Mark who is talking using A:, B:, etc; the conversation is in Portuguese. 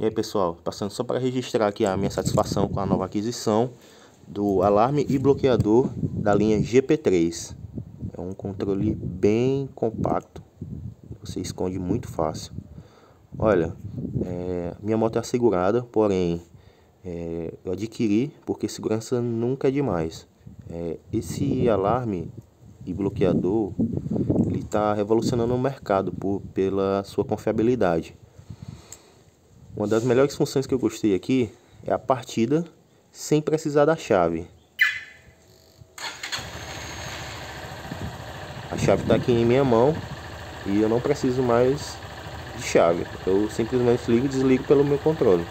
A: E aí pessoal, passando só para registrar aqui a minha satisfação com a nova aquisição do alarme e bloqueador da linha GP3. É um controle bem compacto, você esconde muito fácil. Olha, é, minha moto é assegurada, porém é, eu adquiri porque segurança nunca é demais. É, esse alarme e bloqueador ele está revolucionando o mercado por, pela sua confiabilidade. Uma das melhores funções que eu gostei aqui é a partida sem precisar da chave. A chave está aqui em minha mão e eu não preciso mais de chave. Eu simplesmente ligo e desligo pelo meu controle.